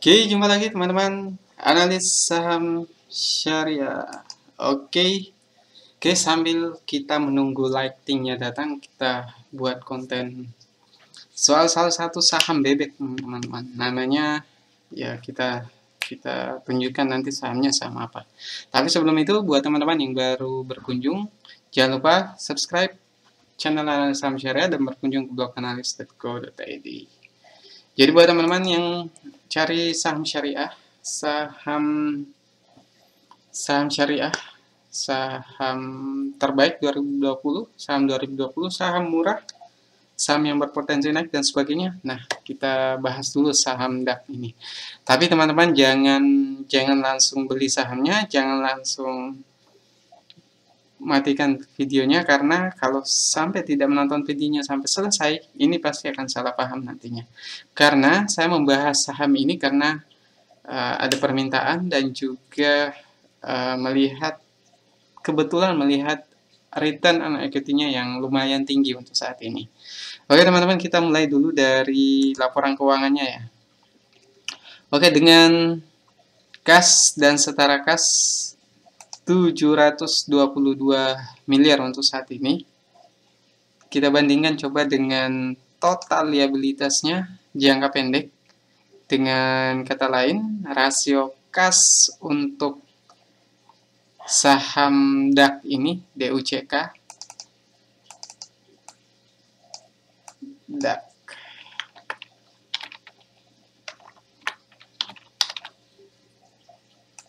Oke, jumpa lagi teman-teman analis saham syariah. Oke, oke sambil kita menunggu lightingnya datang, kita buat konten soal salah satu saham bebek teman-teman. Namanya ya kita kita tunjukkan nanti sahamnya saham apa. Tapi sebelum itu buat teman-teman yang baru berkunjung, jangan lupa subscribe channel analis saham syariah dan berkunjung ke blog analis.co.id. Jadi buat teman-teman yang cari saham syariah, saham saham syariah, saham terbaik 2020, saham 2020, saham murah, saham yang berpotensi naik dan sebagainya. Nah, kita bahas dulu saham DAX ini. Tapi teman-teman jangan jangan langsung beli sahamnya, jangan langsung matikan videonya karena kalau sampai tidak menonton videonya sampai selesai, ini pasti akan salah paham nantinya. Karena saya membahas saham ini karena uh, ada permintaan dan juga uh, melihat kebetulan melihat return on equity-nya yang lumayan tinggi untuk saat ini. Oke teman-teman kita mulai dulu dari laporan keuangannya ya. Oke dengan kas dan setara kas 722 miliar untuk saat ini. Kita bandingkan coba dengan total liabilitasnya jangka pendek. Dengan kata lain, rasio kas untuk saham DAK ini, DUCK, DAK.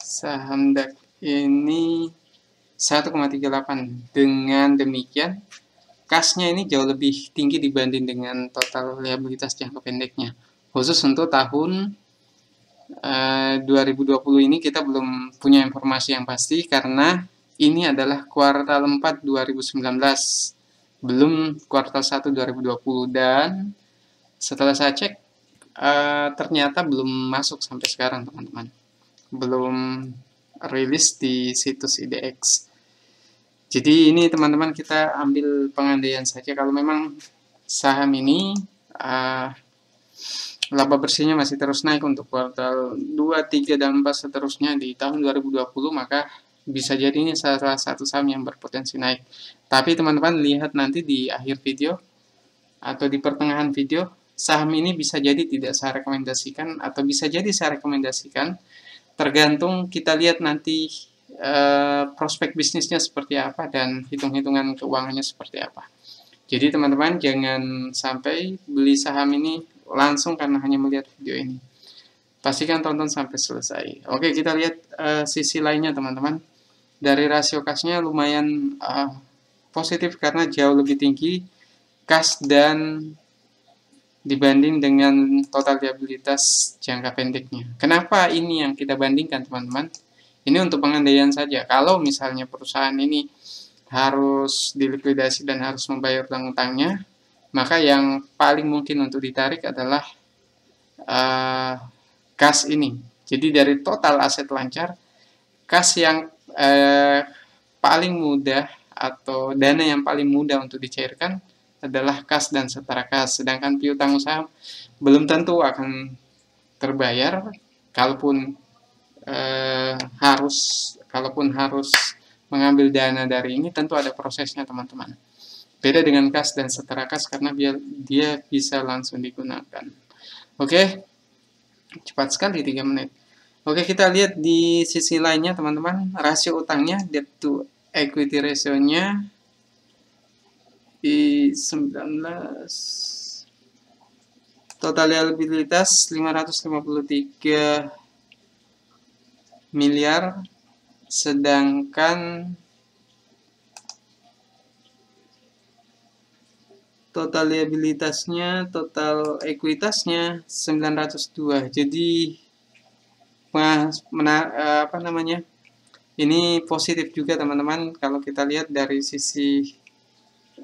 Saham DAK ini 1,38 dengan demikian kasnya ini jauh lebih tinggi dibanding dengan total liabilitas jangka pendeknya. Khusus untuk tahun uh, eh, 2020 ini kita belum punya informasi yang pasti karena ini adalah kuartal 4 2019 belum kuartal 1 2020 dan setelah saya cek uh, ternyata belum masuk sampai sekarang teman-teman. Belum rilis di situs IDX. Jadi ini teman-teman kita ambil pengandaian saja kalau memang saham ini uh, laba bersihnya masih terus naik untuk kuartal 2, 3, dan 4 seterusnya di tahun 2020 maka bisa jadi ini salah satu saham yang berpotensi naik. Tapi teman-teman lihat nanti di akhir video atau di pertengahan video saham ini bisa jadi tidak saya rekomendasikan atau bisa jadi saya rekomendasikan tergantung kita lihat nanti uh, prospek bisnisnya seperti apa dan hitung-hitungan keuangannya seperti apa. Jadi teman-teman jangan sampai beli saham ini langsung karena hanya melihat video ini. Pastikan tonton sampai selesai. Oke, kita lihat uh, sisi lainnya teman-teman. Dari rasio kasnya lumayan uh, positif karena jauh lebih tinggi kas dan dibanding dengan total liabilitas jangka pendeknya. Kenapa ini yang kita bandingkan teman-teman? Ini untuk pengandaian saja. Kalau misalnya perusahaan ini harus dilikuidasi dan harus membayar utang-utangnya, maka yang paling mungkin untuk ditarik adalah uh, kas ini. Jadi dari total aset lancar, kas yang uh, paling mudah atau dana yang paling mudah untuk dicairkan adalah kas dan setara kas. Sedangkan piutang usaha belum tentu akan terbayar kalaupun eh, harus kalaupun harus mengambil dana dari ini tentu ada prosesnya teman-teman. Beda dengan kas dan setara kas karena dia, dia bisa langsung digunakan. Oke, cepat sekali 3 menit. Oke, kita lihat di sisi lainnya teman-teman, rasio utangnya, debt to equity ratio-nya di 19 total liabilitas 553 miliar sedangkan total liabilitasnya total ekuitasnya 902 jadi mas, mena, apa namanya? Ini positif juga teman-teman kalau kita lihat dari sisi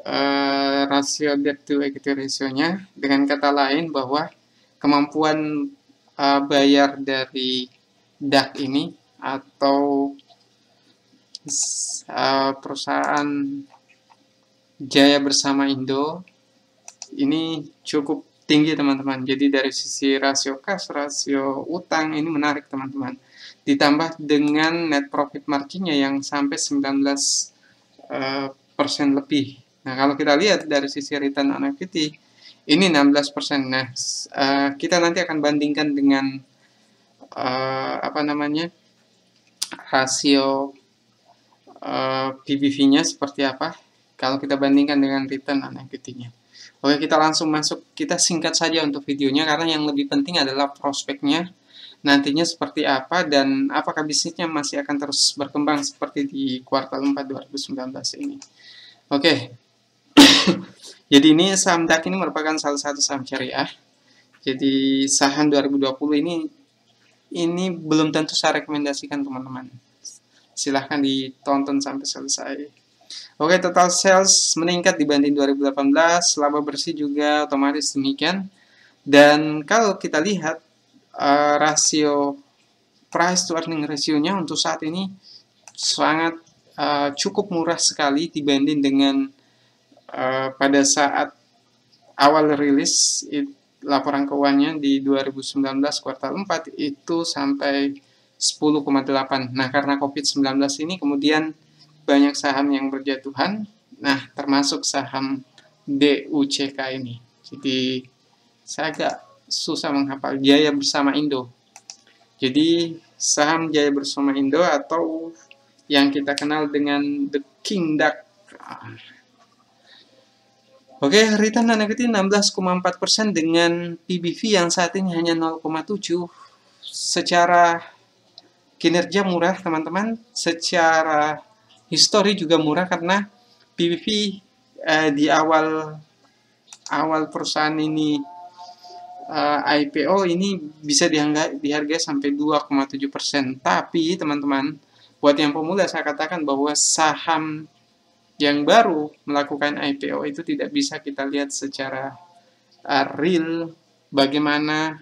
uh, rasio debt to equity ratio-nya dengan kata lain bahwa kemampuan uh, bayar dari DAC ini atau uh, perusahaan Jaya bersama Indo ini cukup tinggi teman-teman. Jadi dari sisi rasio kas, rasio utang ini menarik teman-teman. Ditambah dengan net profit marginnya yang sampai 19 uh, persen lebih. Nah kalau kita lihat dari sisi return on equity ini 16 persen. Nah uh, kita nanti akan bandingkan dengan uh, apa namanya rasio uh, PBV-nya seperti apa kalau kita bandingkan dengan return on equity-nya. Oke, kita langsung masuk. Kita singkat saja untuk videonya karena yang lebih penting adalah prospeknya nantinya seperti apa dan apakah bisnisnya masih akan terus berkembang seperti di kuartal 4 2019 ini. Oke. Jadi ini saham DAX ini merupakan salah satu saham syariah. Jadi saham 2020 ini ini belum tentu saya rekomendasikan teman-teman. Silahkan ditonton sampai selesai. Oke, total sales meningkat dibanding 2018, laba bersih juga otomatis demikian. Dan kalau kita lihat uh, rasio price to earning ratio-nya untuk saat ini sangat uh, cukup murah sekali dibanding dengan uh, pada saat awal rilis it, laporan keuangannya di 2019 kuartal 4 itu sampai 10,8. Nah, karena COVID-19 ini kemudian banyak saham yang berjatuhan. Nah, termasuk saham DUCK ini. Jadi, saya agak susah menghafal Jaya bersama Indo. Jadi, saham Jaya bersama Indo atau yang kita kenal dengan The King Duck. Oke, return on equity 16,4% dengan PBV yang saat ini hanya 0,7. Secara kinerja murah, teman-teman. Secara History juga murah karena PVP eh, di awal awal perusahaan ini eh, IPO ini bisa dihargai, dihargai sampai 2,7 persen. Tapi teman-teman, buat yang pemula saya katakan bahwa saham yang baru melakukan IPO itu tidak bisa kita lihat secara uh, real bagaimana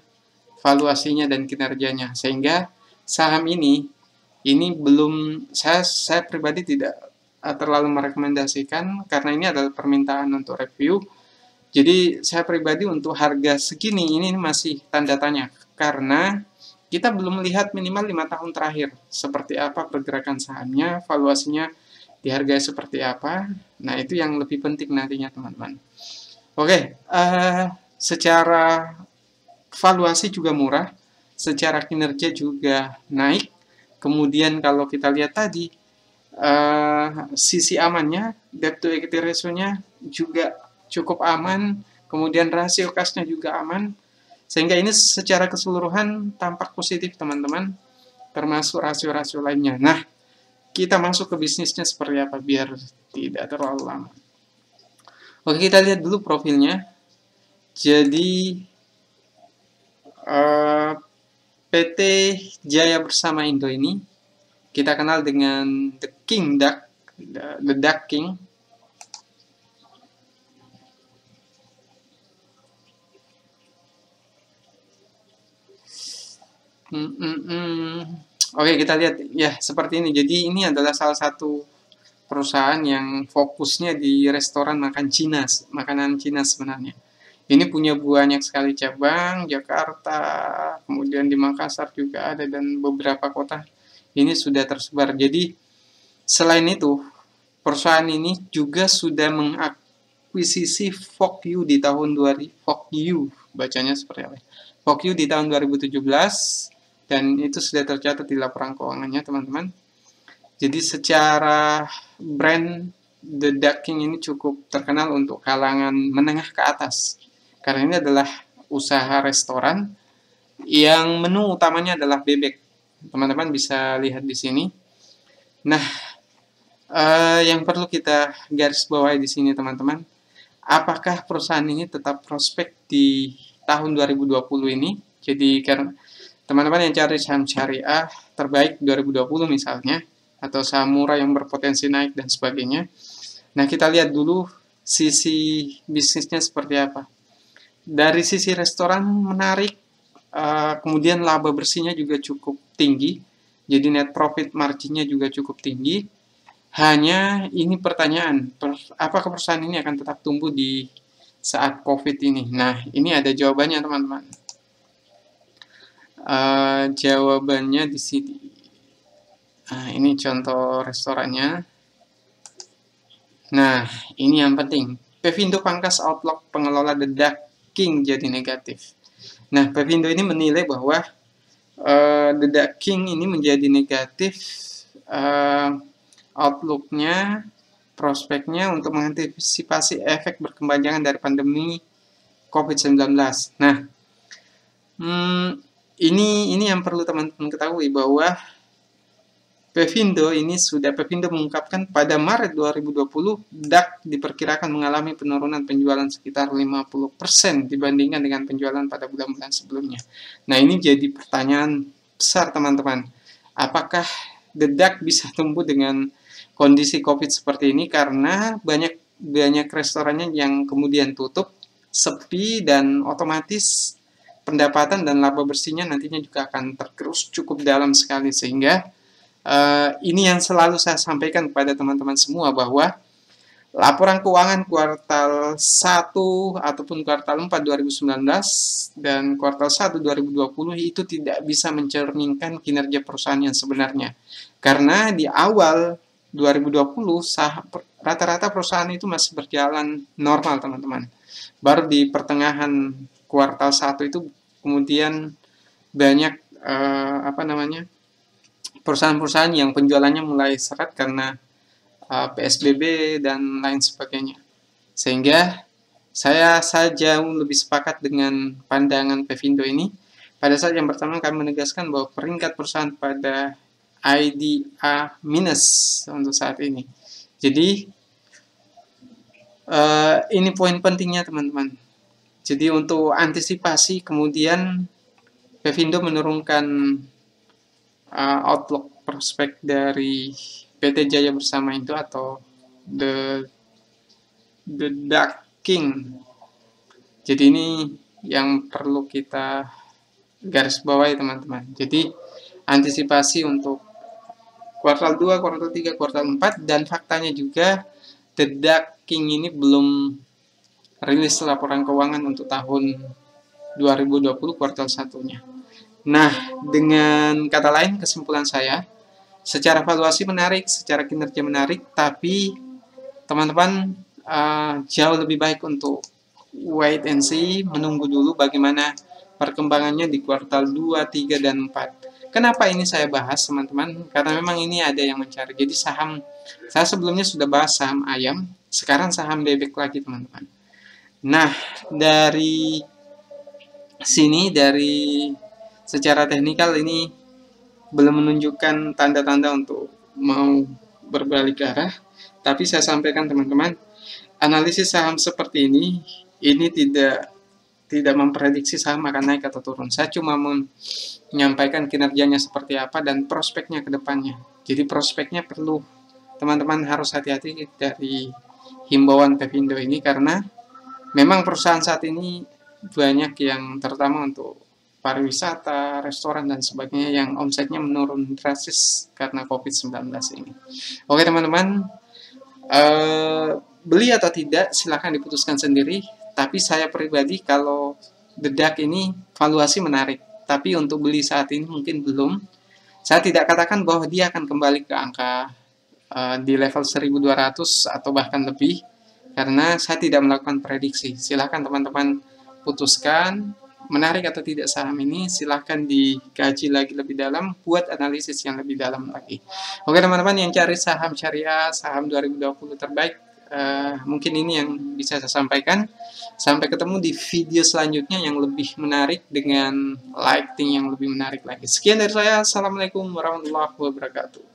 valuasinya dan kinerjanya sehingga saham ini ini belum saya saya pribadi tidak uh, terlalu merekomendasikan karena ini adalah permintaan untuk review. Jadi saya pribadi untuk harga segini ini masih tanda tanya karena kita belum melihat minimal lima tahun terakhir seperti apa pergerakan sahamnya, valuasinya dihargai seperti apa. Nah itu yang lebih penting nantinya teman-teman. Oke, uh, secara valuasi juga murah, secara kinerja juga naik Kemudian kalau kita lihat tadi, uh, sisi amannya, debt to equity ratio-nya juga cukup aman, kemudian rasio kasnya juga aman, sehingga ini secara keseluruhan tampak positif teman-teman, termasuk rasio-rasio lainnya. Nah, kita masuk ke bisnisnya seperti apa biar tidak terlalu lama. Oke, kita lihat dulu profilnya. Jadi, uh, PT Jaya Bersama Indo ini kita kenal dengan The King Duck, The Duck King. Hmm, hmm, hmm. Oke, kita lihat ya seperti ini. Jadi ini adalah salah satu perusahaan yang fokusnya di restoran makan Cina, makanan Cina sebenarnya. Ini punya banyak sekali cabang, Jakarta, kemudian di Makassar juga ada, dan beberapa kota ini sudah tersebar. Jadi, selain itu, perusahaan ini juga sudah mengakuisisi FOKU di tahun 2000, FOKU, bacanya seperti apa? FOKU di tahun 2017, dan itu sudah tercatat di laporan keuangannya, teman-teman. Jadi, secara brand The Duck King ini cukup terkenal untuk kalangan menengah ke atas karena ini adalah usaha restoran yang menu utamanya adalah bebek. Teman-teman bisa lihat di sini. Nah, eh, yang perlu kita garis bawahi di sini teman-teman, apakah perusahaan ini tetap prospek di tahun 2020 ini? Jadi karena teman-teman yang cari saham syariah terbaik 2020 misalnya, atau saham murah yang berpotensi naik dan sebagainya. Nah, kita lihat dulu sisi bisnisnya seperti apa dari sisi restoran menarik, uh, kemudian laba bersihnya juga cukup tinggi, jadi net profit marginnya juga cukup tinggi. Hanya ini pertanyaan, per, apakah perusahaan ini akan tetap tumbuh di saat COVID ini? Nah, ini ada jawabannya teman-teman. Uh, jawabannya di sini. Nah, ini contoh restorannya. Nah, ini yang penting. Pevindo pangkas outlook pengelola The Duck King jadi negatif. Nah, Pevindo ini menilai bahwa uh, The Duck King ini menjadi negatif uh, outlooknya prospeknya untuk mengantisipasi efek berkepanjangan dari pandemi COVID-19. Nah, hmm, ini ini yang perlu teman-teman ketahui bahwa Pevindo ini sudah Pevindo mengungkapkan pada Maret 2020 DAX diperkirakan mengalami penurunan penjualan sekitar 50% dibandingkan dengan penjualan pada bulan-bulan sebelumnya. Nah, ini jadi pertanyaan besar teman-teman. Apakah The DAX bisa tumbuh dengan kondisi COVID seperti ini karena banyak banyak restorannya yang kemudian tutup, sepi dan otomatis pendapatan dan laba bersihnya nantinya juga akan tergerus cukup dalam sekali sehingga uh, ini yang selalu saya sampaikan kepada teman-teman semua bahwa laporan keuangan kuartal 1 ataupun kuartal 4 2019 dan kuartal 1 2020 itu tidak bisa mencerminkan kinerja perusahaan yang sebenarnya. Karena di awal 2020 rata-rata perusahaan itu masih berjalan normal teman-teman. Baru di pertengahan kuartal 1 itu kemudian banyak uh, apa namanya perusahaan-perusahaan yang penjualannya mulai seret karena uh, eh, PSBB dan lain sebagainya. Sehingga saya saja lebih sepakat dengan pandangan Pevindo ini. Pada saat yang pertama kami menegaskan bahwa peringkat perusahaan pada IDA minus untuk saat ini. Jadi uh, ini poin pentingnya teman-teman. Jadi untuk antisipasi kemudian Pevindo menurunkan uh, outlook prospek dari PT Jaya bersama itu atau the the Dark King. Jadi ini yang perlu kita garis bawahi teman-teman. Jadi antisipasi untuk kuartal 2, kuartal 3, kuartal 4 dan faktanya juga The Dark King ini belum rilis laporan keuangan untuk tahun 2020 kuartal satunya. Nah, dengan kata lain kesimpulan saya, secara valuasi menarik, secara kinerja menarik, tapi teman-teman uh, jauh lebih baik untuk wait and see, menunggu dulu bagaimana perkembangannya di kuartal 2, 3, dan 4. Kenapa ini saya bahas teman-teman? Karena memang ini ada yang mencari. Jadi saham, saya sebelumnya sudah bahas saham ayam, sekarang saham bebek lagi teman-teman. Nah, dari sini, dari secara teknikal ini belum menunjukkan tanda-tanda untuk mau berbalik arah. Tapi saya sampaikan teman-teman, analisis saham seperti ini, ini tidak tidak memprediksi saham akan naik atau turun. Saya cuma menyampaikan kinerjanya seperti apa dan prospeknya ke depannya. Jadi prospeknya perlu teman-teman harus hati-hati dari himbauan Pevindo ini karena memang perusahaan saat ini banyak yang terutama untuk pariwisata, restoran dan sebagainya yang omsetnya menurun drastis karena COVID-19 ini. Oke teman-teman, uh, beli atau tidak silahkan diputuskan sendiri tapi saya pribadi kalau bedak ini valuasi menarik. Tapi untuk beli saat ini mungkin belum. Saya tidak katakan bahwa dia akan kembali ke angka uh, di level 1200 atau bahkan lebih. Karena saya tidak melakukan prediksi. Silahkan teman-teman putuskan menarik atau tidak saham ini silahkan dikaji lagi lebih dalam buat analisis yang lebih dalam lagi oke teman-teman yang cari saham syariah saham 2020 terbaik uh, mungkin ini yang bisa saya sampaikan. Sampai ketemu di video selanjutnya yang lebih menarik dengan lighting yang lebih menarik lagi. Sekian dari saya. Assalamualaikum warahmatullahi wabarakatuh.